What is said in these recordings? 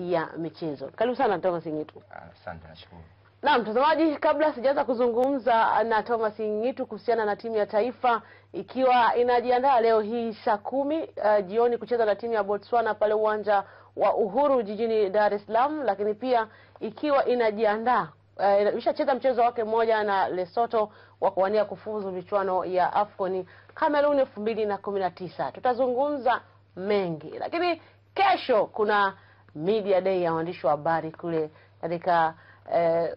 ya michezo. Karibu sana Thomas Ngitu. Asante, nashukuru. Na mtazamaji, kabla sijaanza kuzungumza na Thomas Ngitu kuhusiana na timu ya taifa ikiwa inajiandaa leo hii saa kumi uh, jioni kucheza na timu ya Botswana pale uwanja wa Uhuru jijini Dar es Salaam, lakini pia ikiwa inajiandaa uh, ishacheza mchezo wake mmoja na Lesotho wa kuwania kufuzu michuano ya AFCON Cameroon elfu mbili na kumi na tisa. Tutazungumza mengi, lakini kesho kuna media day ya waandishi wa habari kule katika eh,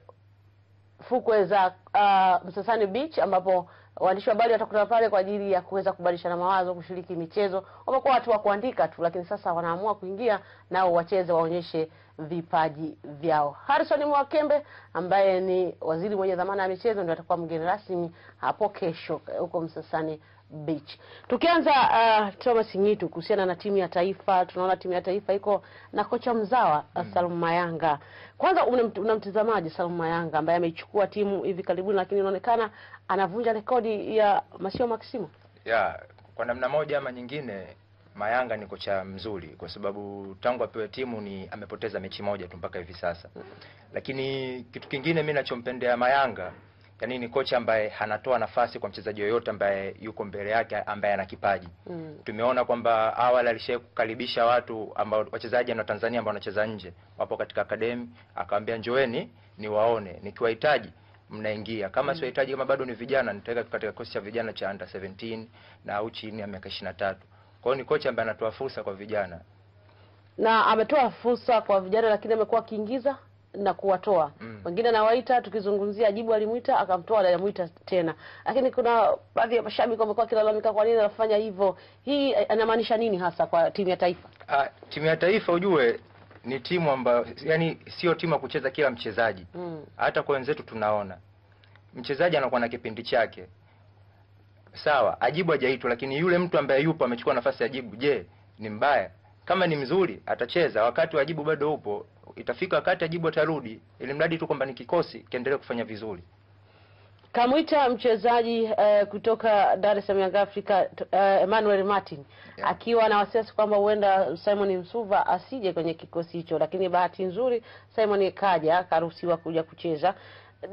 fukwe za uh, Msasani Beach ambapo waandishi wa habari watakutana pale kwa ajili ya kuweza kubadilishana mawazo, kushiriki michezo. Wamekuwa watu wa kuandika tu, lakini sasa wanaamua kuingia nao wacheze, waonyeshe vipaji vyao. Harrison Mwakembe ambaye ni waziri mwenye dhamana ya michezo ndio atakuwa mgeni rasmi hapo kesho huko Msasani Beach. Tukianza uh, Thomas Ngitu, kuhusiana na timu ya taifa, tunaona timu ya taifa iko na kocha mzawa mm. Salum Mayanga. Kwanza unamtazamaje Salum Mayanga ambaye ameichukua timu hivi karibuni, lakini inaonekana anavunja rekodi ya Masio Maximo. Ya, kwa namna moja ama nyingine Mayanga ni kocha mzuri kwa sababu tangu apewe timu ni amepoteza mechi moja tu mpaka hivi sasa. Lakini kitu kingine mimi nachompendea Mayanga yani ni kocha ambaye anatoa nafasi kwa mchezaji yoyote ambaye yuko mbele yake ambaye ana kipaji. Mm. Tumeona kwamba awali alishaye kukaribisha watu ambao wachezaji wa Tanzania ambao wanacheza nje wapo katika akademi, akamwambia njoeni niwaone, nikiwahitaji mnaingia kama mm. siwahitaji, kama bado ni vijana nitaweka katika kikosi cha vijana cha under 17 na au chini ya miaka 23. Kwa hiyo ni kocha ambaye anatoa fursa kwa vijana na ametoa fursa kwa vijana, lakini amekuwa akiingiza na kuwatoa mm. wengine anawaita. Tukizungumzia Ajibu alimwita akamtoa, alimwita tena, lakini kuna baadhi ya mashabiki wamekuwa kilalamika, kwa nini anafanya hivyo? Hii anamaanisha nini hasa kwa timu ya taifa? Ah, timu ya taifa ujue ni timu ambayo yani sio timu ya kucheza kila mchezaji mm. hata kwa wenzetu tunaona mchezaji anakuwa na kipindi chake sawa. Ajibu hajaitwa, lakini yule mtu ambaye yupo amechukua nafasi ya Ajibu, je, ni mbaya? Kama ni mzuri atacheza, wakati wajibu Ajibu bado upo itafika wakati Ajibu atarudi, ili mradi tu kwamba ni kikosi kiendelee kufanya vizuri. Kamwita mchezaji uh, kutoka Dar es Salaam Young Africa uh, Emmanuel Martin yeah, akiwa na wasiwasi kwamba huenda Simon Msuva asije kwenye kikosi hicho, lakini bahati nzuri Simon kaja akaruhusiwa kuja kucheza.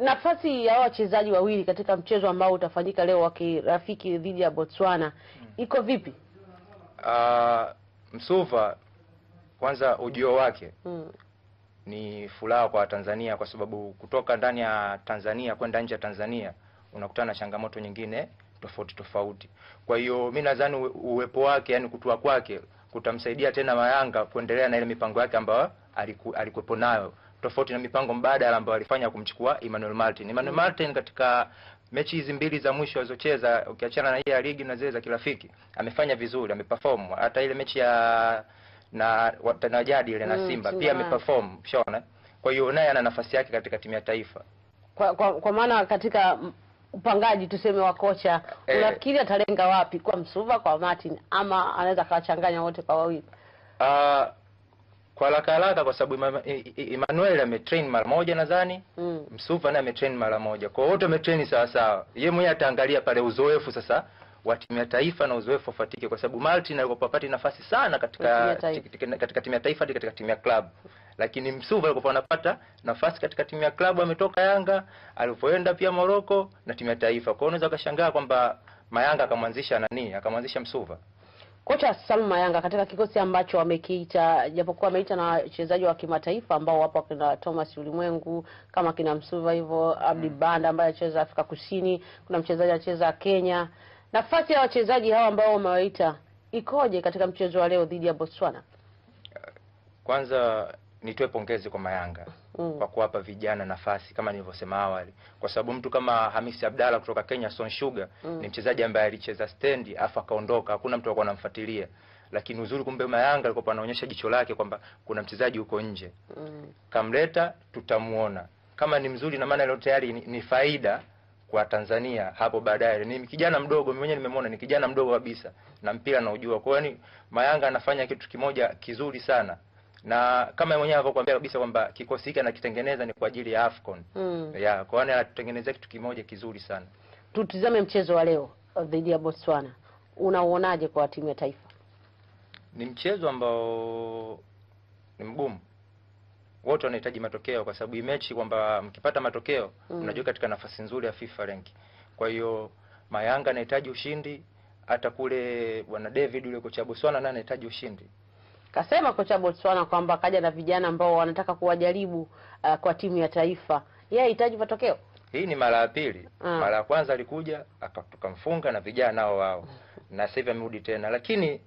Nafasi ya wachezaji wawili katika mchezo ambao utafanyika leo wa kirafiki dhidi ya Botswana hmm, iko vipi? Uh, Msuva kwanza ujio wake mm. ni furaha kwa Tanzania kwa sababu kutoka ndani ya Tanzania kwenda nje ya Tanzania unakutana na changamoto nyingine tofauti tofauti. Kwa hiyo mi nadhani uwepo wake, yani kutua kwake kutamsaidia tena Mayanga kuendelea na ile mipango yake ambayo aliku, alikuwepo nayo tofauti na mipango mbadala ambayo alifanya kumchukua Emmanuel Martin. Emmanuel Martin katika mechi hizi mbili za mwisho alizocheza ukiachana na hii ya ligi na zile za kirafiki amefanya vizuri, ameperform. Hata ile mechi ya na watanajadi ile na mm, Simba pia ameperform, ushaona. Kwa hiyo naye ana nafasi yake katika timu ya taifa. Kwa kwa, kwa maana katika upangaji tuseme wa kocha eh, unafikiri atalenga wapi, kwa Msuva, kwa Martin ama anaweza akawachanganya wote kwa wawili? Uh, kwa haraka haraka, kwa sababu Emmanuel ametrain mara moja nadhani mm. Msuva naye ametrain mara moja, kwa wote ametrain sawa sawa. Yeye mwenyewe ataangalia pale uzoefu sasa wa timu ya taifa na uzoefu wafatike, kwa sababu Martin alikuwa apati nafasi sana katika katika timu ya taifa hadi katika timu ya club, lakini Msuva alikuwa anapata nafasi katika timu ya club. Ametoka Yanga alipoenda pia Morocco na timu ya taifa. Kwa hiyo unaweza ukashangaa kwamba Mayanga akamwanzisha nani, akamwanzisha Msuva. Kocha Salma Yanga katika kikosi ambacho amekiita, japokuwa ameita na wachezaji wa kimataifa ambao wapo kina Thomas Ulimwengu kama kina Msuva hivyo, Abdi Banda ambaye anacheza Afrika Kusini, kuna mchezaji anacheza Kenya nafasi ya wachezaji hawa ambao wamewaita ikoje katika mchezo wa leo dhidi ya Botswana? Kwanza nitoe pongezi kwa Mayanga mm. kwa kuwapa vijana nafasi kama nilivyosema awali, kwa sababu mtu kama Hamisi Abdalla kutoka Kenya Son Sugar mm. ni mchezaji ambaye alicheza stendi afu akaondoka, hakuna mtu alikuwa anamfuatilia, lakini uzuri, kumbe Mayanga alikuwa anaonyesha jicho lake kwamba kuna mchezaji huko nje mm. kamleta, tutamuona kama ni mzuri, na maana leo tayari ni, ni faida kwa Tanzania hapo baadaye. Ni kijana mdogo, mimi mwenyewe nimemwona, ni kijana mdogo kabisa na mpira naujua. Kwa hiyo Mayanga anafanya kitu kimoja kizuri sana, na kama mwenyewe alivyokuambia kabisa kwamba kikosi hiki anakitengeneza ni kwa ajili ya Afcon mm. yeah, kwa hiyo anatutengenezea kitu kimoja kizuri sana. Tutizame mchezo wa leo dhidi ya Botswana, unauonaje kwa timu ya taifa? Ni mchezo ambao ni mgumu wote wanahitaji matokeo, kwa sababu imechi mechi kwamba mkipata matokeo Mm. unajua katika nafasi nzuri ya FIFA rank. Kwa hiyo Mayanga anahitaji ushindi, hata kule bwana David yule kocha Botswana naye anahitaji ushindi. Kasema kocha Botswana kwamba kaja na vijana ambao wanataka kuwajaribu uh, kwa timu ya taifa. Yeye hahitaji matokeo. Hii ni mara ya pili. Uh. Mara ya kwanza alikuja akatukamfunga na vijana nao wao, na sasa hivi amerudi tena, lakini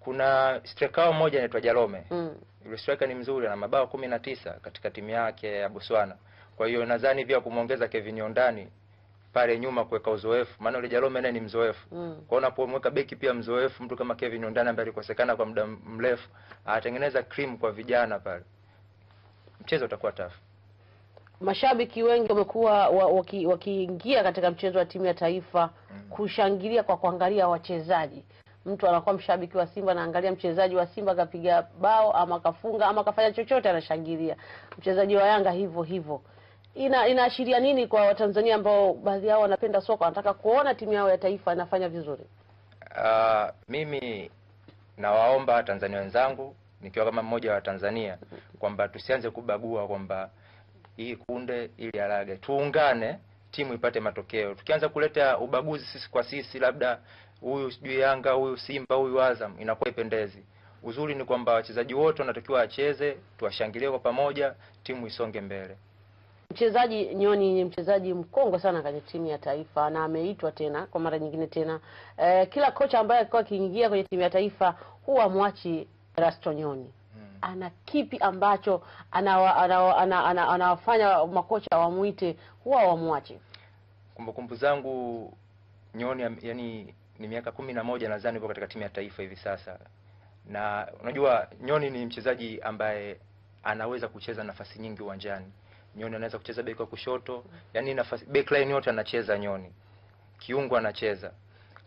kuna striker mmoja anaitwa Jalome. Mm. Yule striker ni mzuri, ana mabao kumi na tisa katika timu yake ya Botswana. Kwa hiyo nadhani pia kumwongeza Kevin Ondani pale nyuma kuweka uzoefu, maana yule Jalome naye ni mzoefu. Mm. Kwa unapomweka beki pia mzoefu, mtu kama Kevin Ondana ambaye alikosekana kwa muda mrefu, atengeneza cream kwa vijana pale, mchezo utakuwa tafu. Mashabiki wengi wamekuwa wa- waki- wakiingia katika mchezo wa timu ya taifa mm. kushangilia kwa kuangalia wachezaji. Mtu anakuwa mshabiki wa Simba anaangalia mchezaji wa Simba akapiga bao ama akafunga ama akafanya chochote anashangilia. Mchezaji wa Yanga hivyo hivyo. Ina inaashiria nini kwa Watanzania ambao baadhi yao wanapenda soka, wanataka kuona timu yao ya taifa inafanya vizuri? Uh, mimi nawaomba Tanzania wenzangu nikiwa kama mmoja wa Tanzania kwamba tusianze kubagua kwamba hii kunde ili alage, tuungane, timu ipate matokeo. Tukianza kuleta ubaguzi sisi kwa sisi, labda huyu sijui Yanga, huyu Simba, huyu Azam, inakuwa ipendezi. Uzuri ni kwamba wachezaji wote wanatakiwa wacheze, tuwashangilie kwa pamoja, timu isonge mbele. Mchezaji Nyoni ni mchezaji mkongwe sana kwenye timu ya taifa na ameitwa tena kwa mara nyingine tena. E, kila kocha ambaye alikuwa akiingia kwenye timu ya taifa huwa mwachi Erasto Nyoni. hmm. Ana kipi ambacho anawa- anawa- ana- ana- anawafanya makocha wamwite huwa wamwache? Kumbukumbu zangu Nyoni, yani ni miaka kumi na moja nadhani yuko katika timu ya taifa hivi sasa, na unajua Nyoni ni mchezaji ambaye anaweza kucheza nafasi nyingi uwanjani. Nyoni anaweza kucheza beki wa kushoto, yani nafasi backline yote anacheza Nyoni, kiungo anacheza.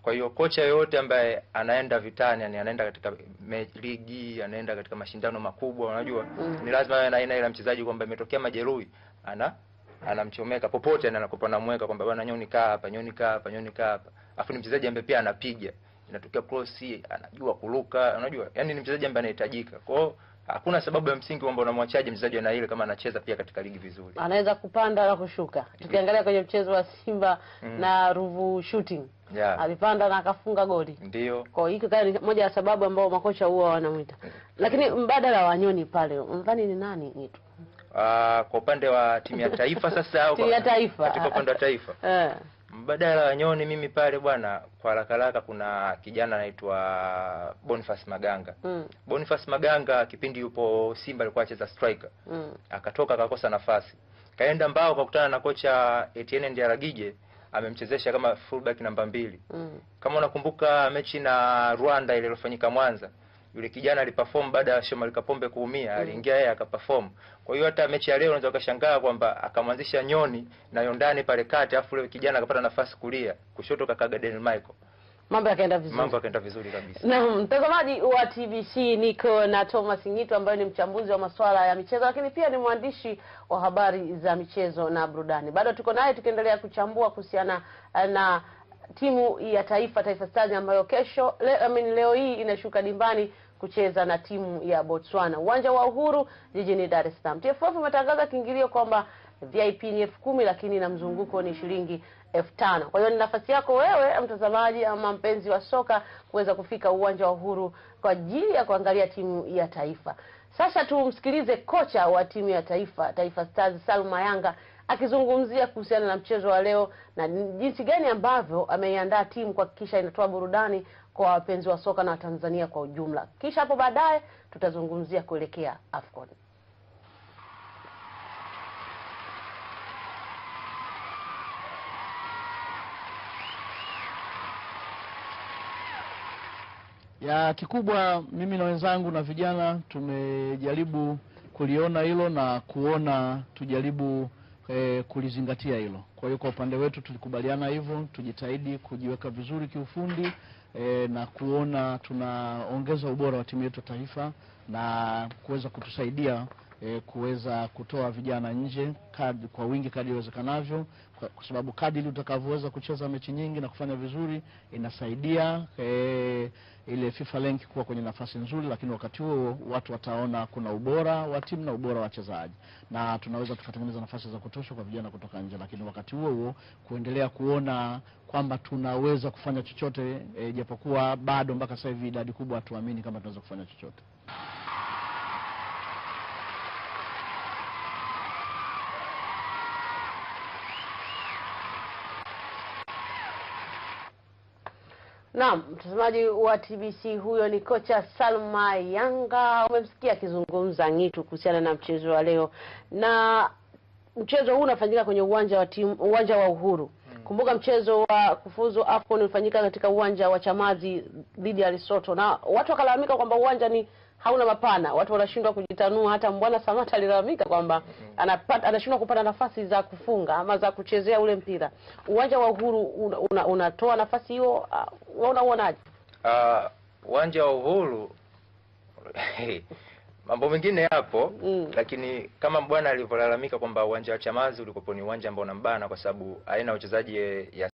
Kwa hiyo kocha yoyote ambaye anaenda vitani, yani anaenda katika ligi, anaenda katika mashindano makubwa, unajua Mm. ni lazima awe na aina ile mchezaji kwamba imetokea majeruhi, ana anamchomeka popote na anakupa namweka kwamba bwana Nyoni kaa hapa, Nyoni kaa hapa, Nyoni kaa hapa. afu ni mchezaji ambaye pia anapiga, inatokea cross, anajua kuruka, unajua yani ni mchezaji ambaye anahitajika. Kwa hiyo hakuna sababu ya msingi kwamba unamwachaje mchezaji na ile kama anacheza pia katika ligi vizuri. Anaweza kupanda na kushuka. Tukiangalia kwenye mchezo wa Simba Mm. na Ruvu Shooting Yeah. alipanda na akafunga goli. Ndio. Kwa hiyo hiki ni moja ya sababu ambao makocha huwa wanamwita. Lakini mbadala wa Nyoni pale, unadhani ni nani itu? Ah, kwa upande wa timu ya taifa sasa au Timu ya taifa. Katika upande wa taifa. Mbadala wa Nyoni mimi pale bwana, kwa haraka haraka kuna kijana anaitwa Boniface Maganga. Mm. Boniface Maganga kipindi yupo Simba alikuwa acheza striker. Mm. Akatoka akakosa nafasi. Kaenda mbao kakutana na kocha Etienne Ndiaragije amemchezesha kama fullback namba mbili. Mm. Kama unakumbuka mechi na Rwanda ile iliyofanyika Mwanza, yule kijana aliperform baada ya Shomari Kapombe kuumia, mm. aliingia yeye akaperform. Kwa hiyo hata mechi ya leo unaweza ukashangaa kwamba akamwanzisha Nyoni na Yondani pale kati, afu yule kijana akapata nafasi kulia, kushoto kakaga Daniel Michael. Mambo yakaenda vizuri. Mambo yakaenda vizuri kabisa. Na mtazamaji wa TBC niko na Thomas Ngito ambaye ni mchambuzi wa masuala ya michezo lakini pia ni mwandishi wa habari za michezo na burudani. Bado tuko naye tukiendelea kuchambua kuhusiana eh, na timu ya taifa Taifa Stars ambayo kesho le, I mean, leo hii inashuka dimbani kucheza na timu ya Botswana uwanja wa Uhuru jijini Dar es Salaam. TFF imetangaza kiingilio kwamba VIP ni elfu kumi lakini na mzunguko ni shilingi elfu tano. Kwa hiyo ni nafasi yako wewe mtazamaji ama mpenzi wa soka kuweza kufika uwanja wa Uhuru kwa ajili ya kuangalia timu ya taifa. Sasa tumsikilize kocha wa timu ya taifa Taifa Stars Salma Yanga akizungumzia kuhusiana na mchezo wa leo na jinsi gani ambavyo ameiandaa timu kuhakikisha inatoa burudani kwa wapenzi wa soka na tanzania kwa ujumla. Kisha hapo baadaye tutazungumzia kuelekea AFCON. Ya kikubwa mimi na wenzangu na vijana tumejaribu kuliona hilo na kuona tujaribu eh, kulizingatia hilo. Kwa hiyo kwa upande wetu tulikubaliana hivyo, tujitahidi kujiweka vizuri kiufundi eh, na kuona tunaongeza ubora wa timu yetu ya taifa na kuweza kutusaidia e, kuweza kutoa vijana nje kad, kwa wingi kadri iwezekanavyo, kwa, sababu kadri utakavyoweza kucheza mechi nyingi na kufanya vizuri inasaidia e, ile FIFA rank kuwa kwenye nafasi nzuri, lakini wakati huo watu wataona kuna ubora wa timu na ubora wa wachezaji, na tunaweza tukatengeneza nafasi za kutosha kwa vijana kutoka nje, lakini wakati huo huo kuendelea kuona kwamba tunaweza kufanya chochote e, japokuwa bado mpaka sasa hivi idadi kubwa hatuamini kama tunaweza kufanya chochote. Naam, mtazamaji wa TBC, huyo ni kocha Salma Yanga. Umemsikia akizungumza Ng'itu kuhusiana na mchezo wa leo, na mchezo huu unafanyika kwenye uwanja wa timu, uwanja wa Uhuru. Kumbuka mchezo wa kufuzu AFCON ulifanyika katika uwanja wa Chamazi dhidi ya Lesotho, na watu wakalalamika kwamba uwanja ni hauna mapana, watu wanashindwa kujitanua. Hata Mbwana Samata alilalamika kwamba anapata anashindwa kupata nafasi za kufunga ama za kuchezea ule mpira. Uwanja wa Uhuru una, una, unatoa nafasi hiyo, uh, waona uonaje? Ah, uwanja wa Uhuru mambo mengine yapo Mm. lakini kama bwana alivyolalamika kwamba uwanja wa Chamazi ulikopo ni uwanja ambao unambana kwa sababu aina ya uchezaji ya